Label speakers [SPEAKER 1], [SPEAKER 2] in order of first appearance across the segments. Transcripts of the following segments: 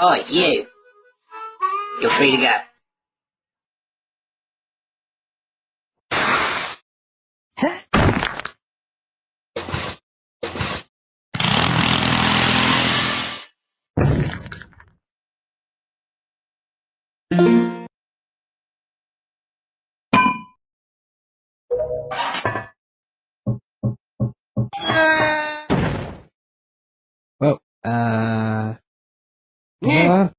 [SPEAKER 1] Oh, you. You're free to go.
[SPEAKER 2] à nghe.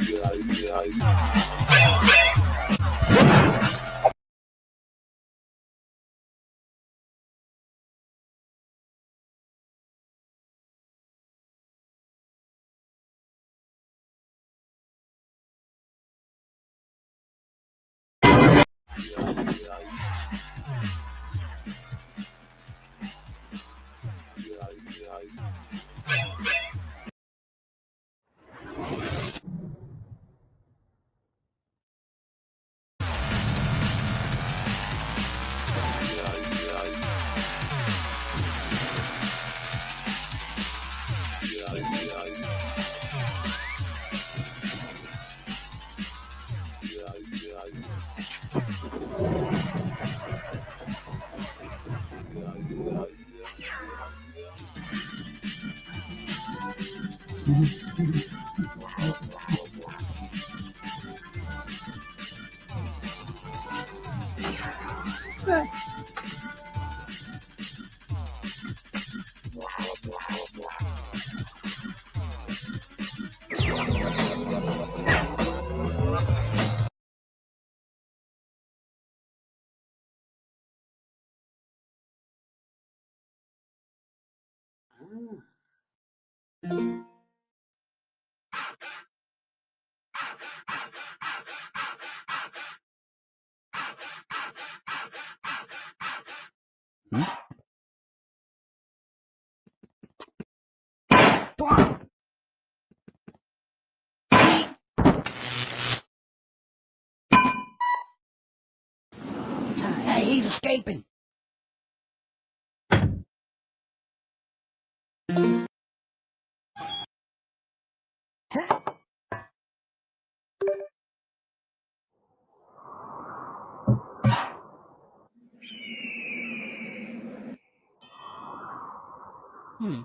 [SPEAKER 2] Yeah, yeah, yeah. Hold on.
[SPEAKER 1] Hey, he's escaping. Hmm.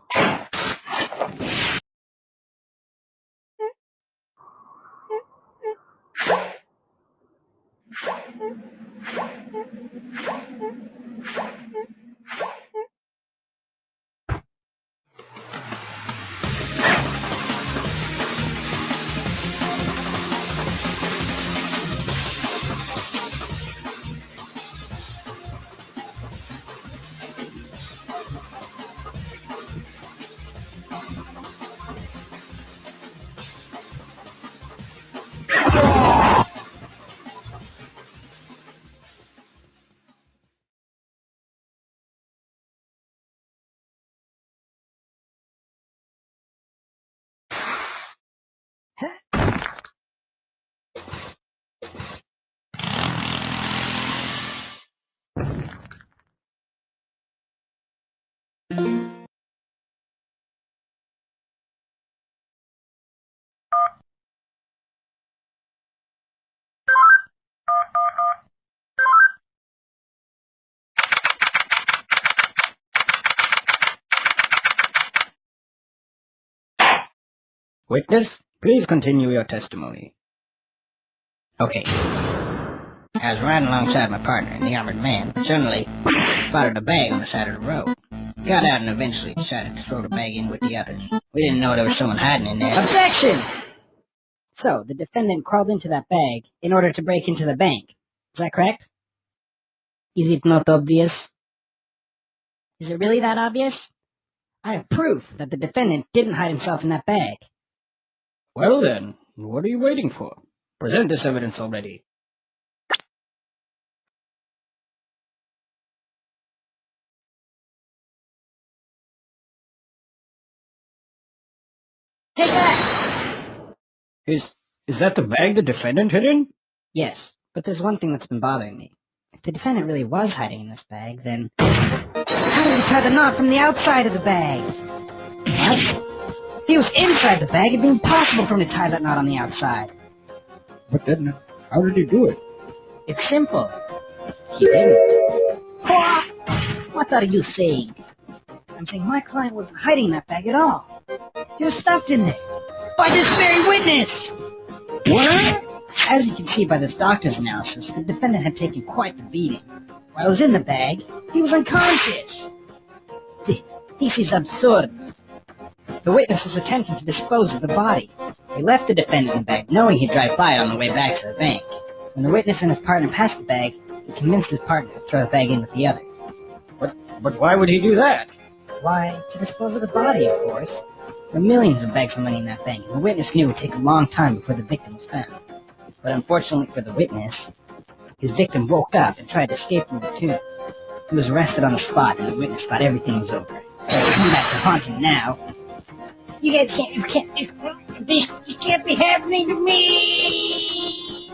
[SPEAKER 2] Witness, please continue your testimony.
[SPEAKER 1] Okay. I was riding alongside my partner, and the armored man suddenly spotted a bag on the side of the road. Got out and eventually decided to throw the bag in with the others. We didn't know there was someone hiding in there.
[SPEAKER 3] Objection! So, the defendant crawled into that bag in order to break into the bank. Is that correct? Is it not obvious? Is it really that obvious? I have proof that the defendant didn't hide himself in that bag.
[SPEAKER 2] Well then, What are you waiting for? Present this evidence already.
[SPEAKER 1] Take that!
[SPEAKER 2] Is is that the bag the defendant hid in?
[SPEAKER 1] Yes, but there's one thing that's been bothering me. If the defendant really was hiding in this bag, then how did he tie the knot from the outside of the bag? What? If he was inside the bag, it'd be impossible for him to tie that knot on the outside.
[SPEAKER 2] But then, how did he do it?
[SPEAKER 1] It's simple. He didn't. What? What are you saying? I'm saying my client wasn't hiding in that bag at all. He was stuffed in there. By this very witness!
[SPEAKER 2] What?
[SPEAKER 1] As you can see by this doctor's analysis, the defendant had taken quite the beating. While he was in the bag, he was unconscious. This is absurd. The witness was attempting to dispose of the body. He left the defendant in the bag, knowing he'd drive by on the way back to the bank. When the witness and his partner passed the bag, he convinced his partner to throw the bag in with the other.
[SPEAKER 2] But but why would he do that?
[SPEAKER 1] Why, to dispose of the body, of course. There were millions of bags of money in that bank, and the witness knew it would take a long time before the victim was found. But unfortunately for the witness, his victim woke up and tried to escape from the tomb. He was arrested on the spot, and the witness thought everything was over. So he come back to haunt him now. You guys can't, you can't, this, this can't be happening to me!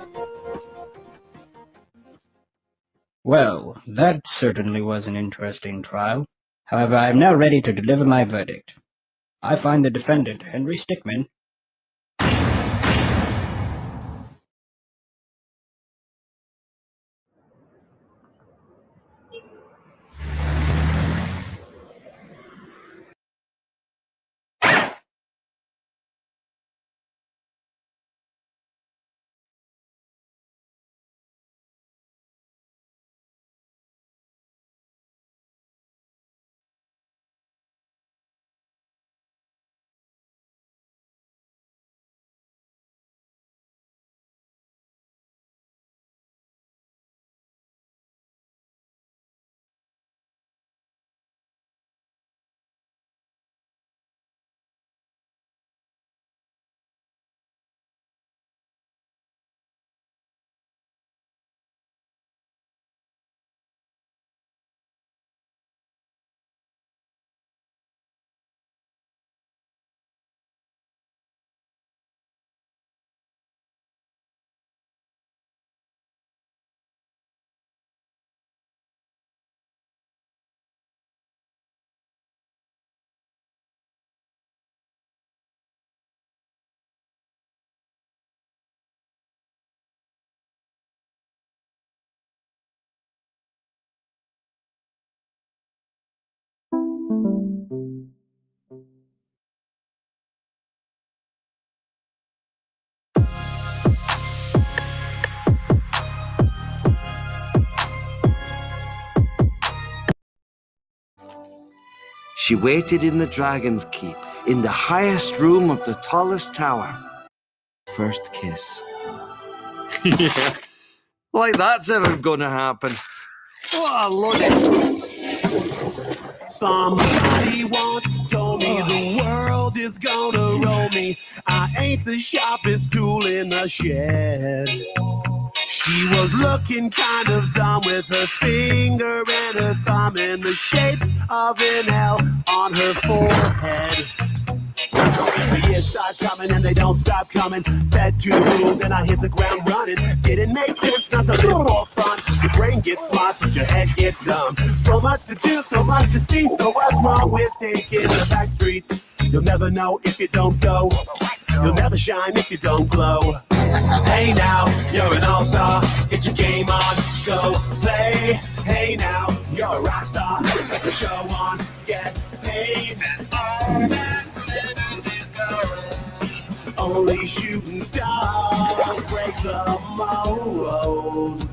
[SPEAKER 2] Well, that certainly was an interesting trial. However, I am now ready to deliver my verdict. I find the defendant, Henry Stickmin,
[SPEAKER 4] She waited in the Dragon's Keep, in the highest room of the tallest tower. First kiss. yeah. Like that's ever gonna happen. Oh, what a load of...
[SPEAKER 5] Somebody once told me the world is gonna roll me. I ain't the sharpest tool in the shed. She was looking kind of dumb with her finger and her thumb in the shape of an L on her forehead. The years start coming and they don't stop coming. Fed to the rules and I hit the ground running. Didn't make sense not to live for fun. Your brain gets smart, but your head gets dumb. So much to do, so much to see. So what's wrong with taking the back streets? You'll never know if you don't go. You'll never shine if you don't glow. Hey now, you're an all-star. Get your game on, go play. Hey now, you're a rock star. Get the show on, get paid. All that. Only shooting stars break the mold.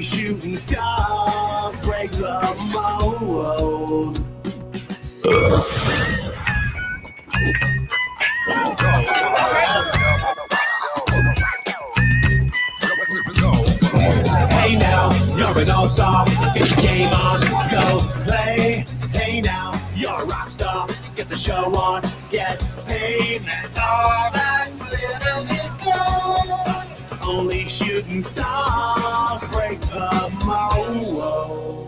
[SPEAKER 5] Shooting stars break the mold. Hey now, you're an all-star. Get your game on, go play. Hey now, you're a rock star. Get the show on, get paid. And All that glitters is gold. Only shooting stars break the mold.